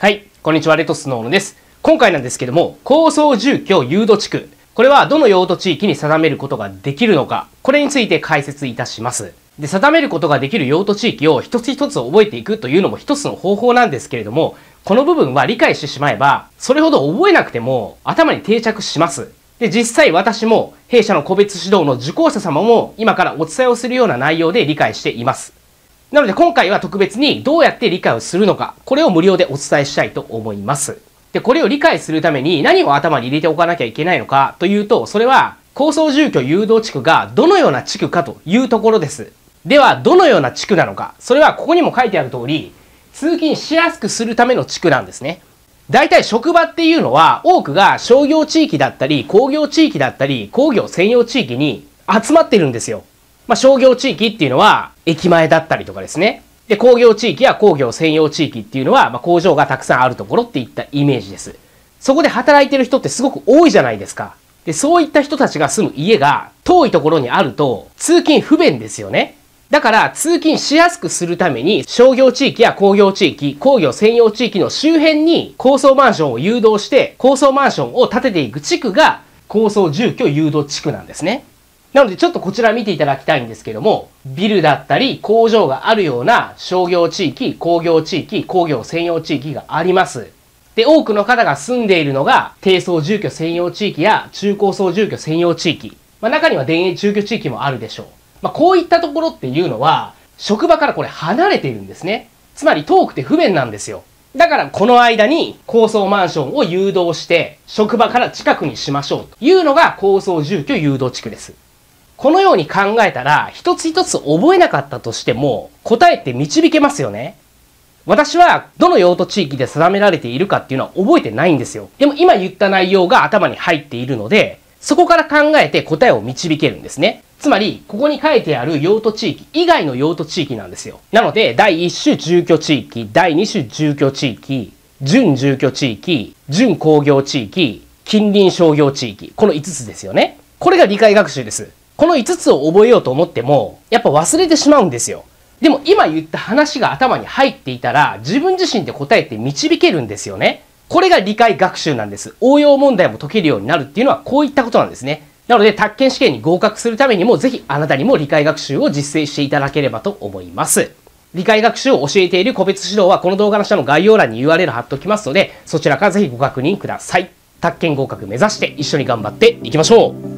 はい、こんにちは、レトスノーノです。今回なんですけども、高層住居誘導地区。これはどの用途地域に定めることができるのか、これについて解説いたします。で、定めることができる用途地域を一つ一つ覚えていくというのも一つの方法なんですけれども、この部分は理解してしまえば、それほど覚えなくても頭に定着します。で、実際私も弊社の個別指導の受講者様も今からお伝えをするような内容で理解しています。なので今回は特別にどうやって理解をするのか、これを無料でお伝えしたいと思います。で、これを理解するために何を頭に入れておかなきゃいけないのかというと、それは高層住居誘導地区がどのような地区かというところです。では、どのような地区なのか。それはここにも書いてある通り、通勤しやすくするための地区なんですね。大体職場っていうのは多くが商業地域だったり工業地域だったり工業専用地域に集まってるんですよ。まあ、商業地域っていうのは駅前だったりとかですね。で、工業地域や工業専用地域っていうのは、まあ、工場がたくさんあるところっていったイメージです。そこで働いてる人ってすごく多いじゃないですか。で、そういった人たちが住む家が遠いところにあると通勤不便ですよね。だから通勤しやすくするために商業地域や工業地域、工業専用地域の周辺に高層マンションを誘導して高層マンションを建てていく地区が高層住居誘導地区なんですね。なのでちょっとこちら見ていただきたいんですけども、ビルだったり工場があるような商業地域、工業地域、工業専用地域があります。で、多くの方が住んでいるのが低層住居専用地域や中高層住居専用地域。まあ、中には田園住居地域もあるでしょう。まあ、こういったところっていうのは、職場からこれ離れているんですね。つまり遠くて不便なんですよ。だからこの間に高層マンションを誘導して職場から近くにしましょうというのが高層住居誘導地区です。このように考えたら一つ一つ覚えなかったとしても答えって導けますよね。私はどの用途地域で定められているかっていうのは覚えてないんですよ。でも今言った内容が頭に入っているので、そこから考えて答えを導けるんですね。つまり、ここに書いてある用途地域以外の用途地域なんですよ。なので、第1種住居地域、第2種住居地域、準住居地域、準工業地域、近隣商業地域。この5つですよね。これが理解学習です。この5つを覚えようと思っても、やっぱ忘れてしまうんですよ。でも今言った話が頭に入っていたら、自分自身で答えて導けるんですよね。これが理解学習なんです。応用問題も解けるようになるっていうのはこういったことなんですね。なので、宅建試験に合格するためにも、ぜひあなたにも理解学習を実践していただければと思います。理解学習を教えている個別指導は、この動画の下の概要欄に URL 貼っておきますので、そちらからぜひご確認ください。宅建合格目指して一緒に頑張っていきましょう